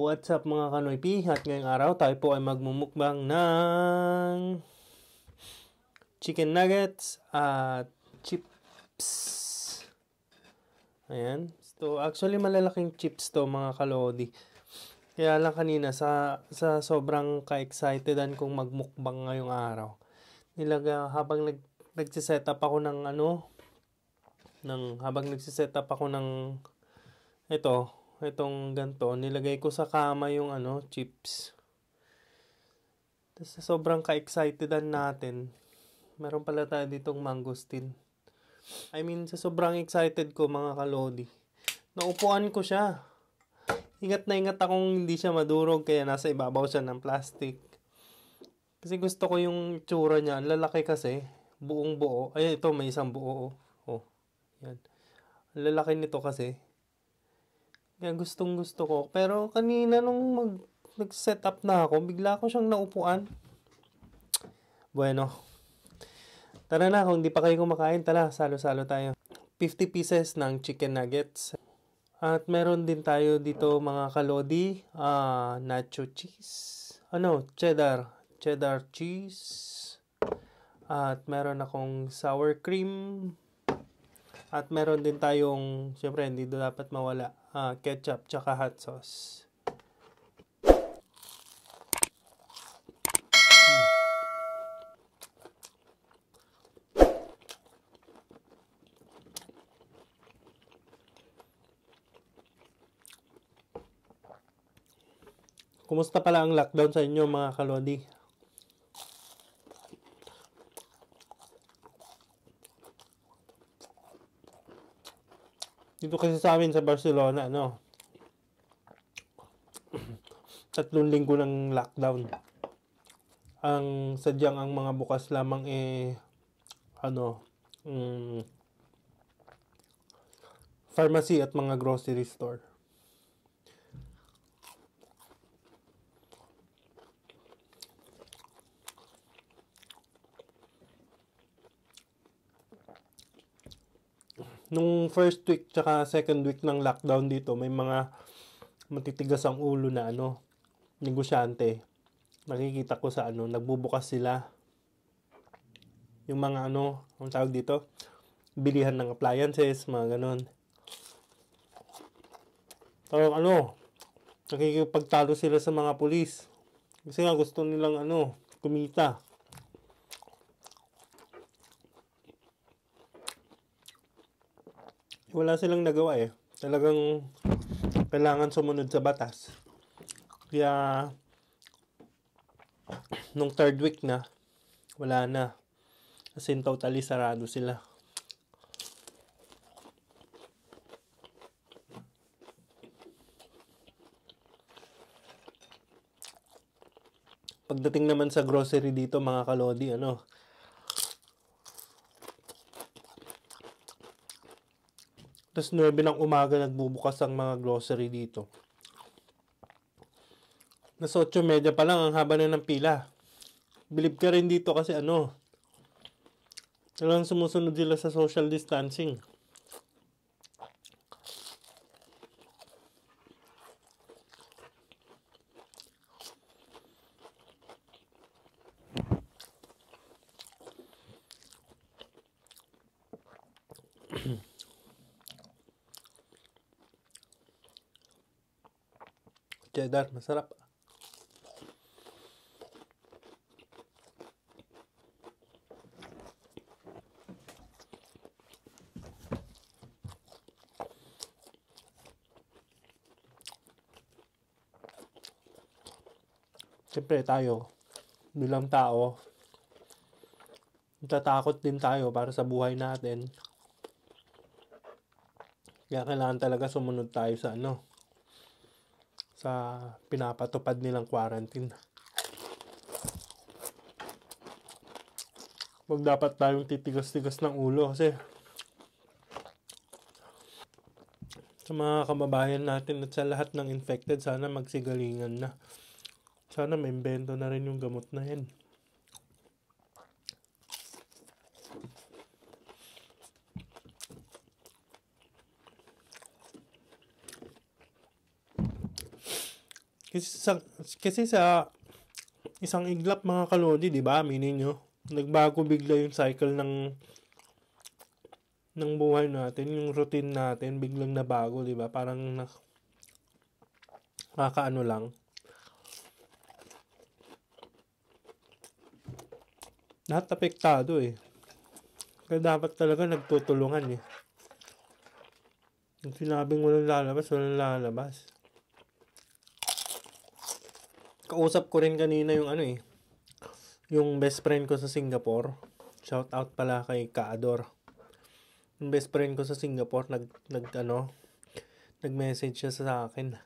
What's up mga kanoypi? At ngayong araw tayo po ay magmumukbang ng chicken nuggets at chips. Ayan. So, actually malalaking chips to mga kalodi. Kaya lang kanina sa, sa sobrang ka-excitedan kong magmukbang ngayong araw. Nilaga habang nag, nagsiset up ako ng ano, ng, habang nagsiset up ako ng ito, itong ganto, nilagay ko sa kama yung ano, chips. Tapos sobrang ka-excitedan natin, meron pala tayo ditong mangosteen. I mean, sa sobrang excited ko mga kalodi, naupuan ko siya. Ingat na ingat akong hindi siya madurog, kaya nasa ibabaw siya ng plastic. Kasi gusto ko yung tsura niya, lalaki kasi, buong buo. Ay, ito, may isang buo. Oh, oh yan. lalaki nito kasi, kaya gustong gusto ko. Pero kanina nung mag, nag-set up na ako, bigla ko siyang naupuan. Bueno. Tara na, kung di pa kayo kumakain, tara, salo-salo tayo. 50 pieces ng chicken nuggets. At meron din tayo dito mga kalodi, uh, nacho cheese. Ano, cheddar. Cheddar cheese. At meron akong sour cream. At meron din tayong, syempre hindi dapat mawala, uh, ketchup tsaka hot sauce. Hmm. Kumusta pala ang lockdown sa inyo mga kalodi? Dito kasi sa amin sa Barcelona, ano, tatlong linggo ng lockdown. Ang sadyang ang mga bukas lamang eh, ano, um, pharmacy at mga grocery store. Nung first week tsaka second week ng lockdown dito, may mga matitigas ang ulo na ano, negosyante. Nakikita ko sa ano, nagbubukas sila. Yung mga ano, ang tawag dito, bilihan ng appliances, mga ganon. Pero ano, nakikipagtalo sila sa mga pulis. Kasi nga gusto nilang ano, kumita. Wala silang nagawa eh. Talagang kailangan sumunod sa batas. Kaya nung third week na, wala na. As in totally sarado sila. Pagdating naman sa grocery dito mga kalodi, ano, Tapos 9 ng umaga nagbubukas ang mga grocery dito. Nasa 8 media pa lang ang haba na ng pila. Bilib ka rin dito kasi ano, talagang sumusunod sila sa social distancing. Cheddar. Masarap. Siyempre tayo, bilang tao, natatakot din tayo para sa buhay natin. Kaya kailangan talaga sumunod tayo sa ano, sa pinapatupad nilang quarantine. Huwag dapat tayong titigas-tigas ng ulo kasi sa mga kababayan natin at sa lahat ng infected, sana magsigalingan na. Sana may invento na rin yung gamot na yan. Kasi sa, kasi sa isang iglap mga kalodi, di ba? Aminin nyo. Nagbago bigla yung cycle ng ng buhay natin, yung routine natin, biglang nabago, di ba? Parang na, nakakaano lang. Lahat apektado eh. Kaya dapat talaga nagtutulungan eh. Yung sinabing walang lalabas, walang lalabas. Kausap ko rin kanina yung ano eh. Yung best friend ko sa Singapore. Shout out pala kay Kaador. Yung best friend ko sa Singapore nag nag ano nag-message siya sa akin.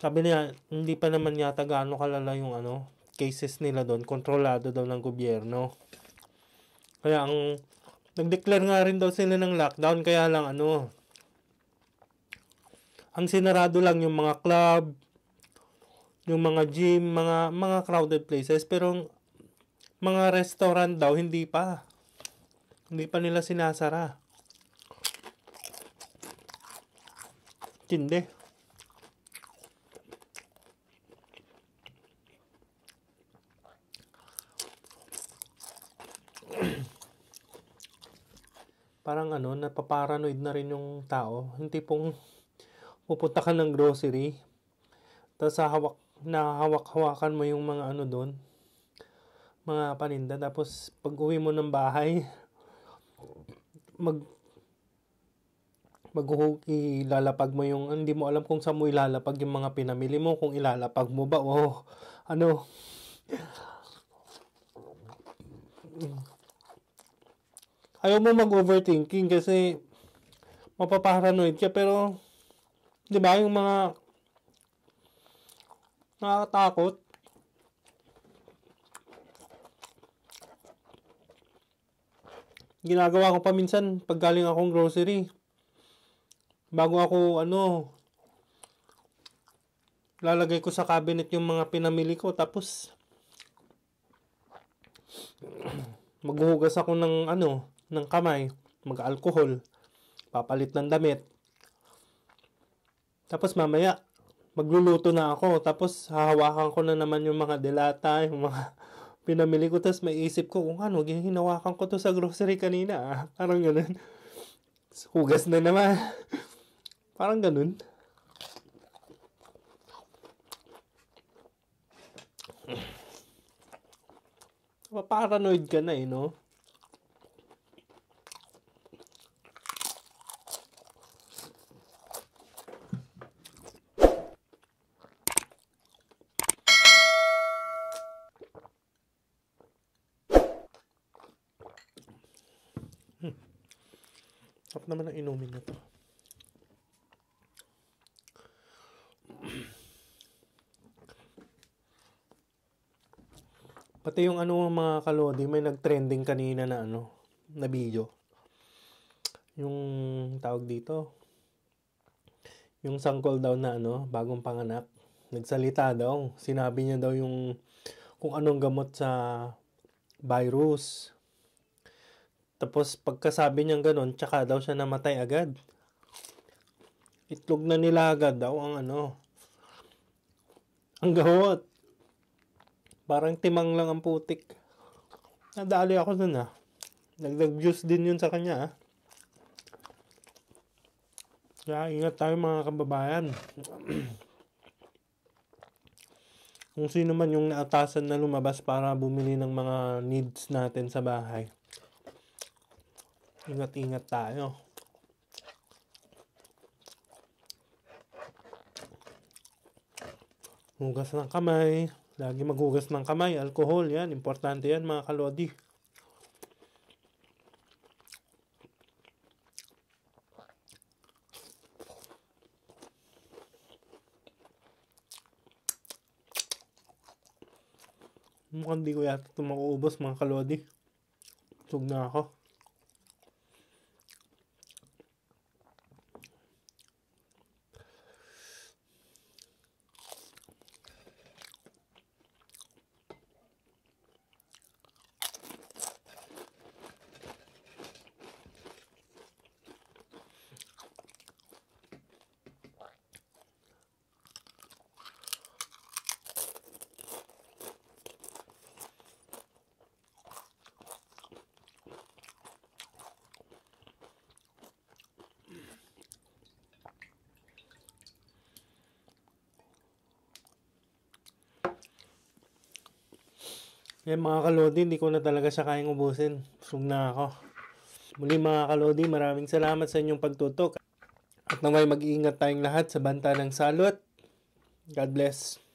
Sabi niya, hindi pa naman yata gaano kalala yung ano, cases nila doon. Kontrolado daw ng gobyerno. Kaya ang nag-declare nga rin daw sila ng lockdown kaya lang ano, ang sinarado lang yung mga club, yung mga gym, mga mga crowded places pero mga restaurant daw hindi pa. Hindi pa nila sinasara. Tindi. Parang ano, napaparanoid na rin yung tao. Hindi pong pupunta ka ng grocery, tapos hawak, nahawak-hawakan mo yung mga ano doon, mga paninda, tapos pag uwi mo ng bahay, mag mag ilalapag mo yung hindi mo alam kung saan mo ilalapag yung mga pinamili mo kung ilalapag mo ba o ano. Ayaw mo mag-overthinking kasi mapaparanoid ka pero 'Di ba yung mga nakakatakot? Ginagawa ko pa minsan pag galing akong grocery. Bago ako ano lalagay ko sa cabinet yung mga pinamili ko tapos maghuhugas ako ng ano ng kamay, mag-alcohol, papalit ng damit, tapos mamaya, magluluto na ako. Tapos hahawakan ko na naman yung mga delata, yung mga pinamili ko. Tapos maisip ko, kung ano, hinawakan ko to sa grocery kanina. Ah. Parang ganun. Hugas na naman. Parang ganun. Paranoid ka na eh, no? Sarap naman ang inumin na to. Pati yung ano mga kalodi, may nag-trending kanina na ano, na video. Yung tawag dito, yung sangkol daw na ano, bagong panganak. Nagsalita daw. Sinabi niya daw yung kung anong gamot sa virus. Tapos pagkasabi niyang ganun, tsaka daw siya namatay agad. Itlog na nila agad daw ang ano. Ang gawot. Parang timang lang ang putik. Nadali ako dun ah. Nagdag juice din yun sa kanya ah. Kaya ingat tayo mga kababayan. Kung sino man yung naatasan na lumabas para bumili ng mga needs natin sa bahay Ingat-ingat tayo. Hugas ng kamay. Lagi maghugas ng kamay. Alcohol, yan. Importante yan mga kalodi. Mukhang di ko yata ito makuubos mga kalodi. Tug na ako. Eh mga kalodi, hindi ko na talaga siya kayang ubusin. Busog na ako. Muli mga kalodi, maraming salamat sa inyong pagtutok. At naway mag-iingat tayong lahat sa banta ng salot. God bless.